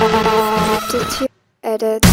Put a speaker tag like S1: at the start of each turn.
S1: Did you edit?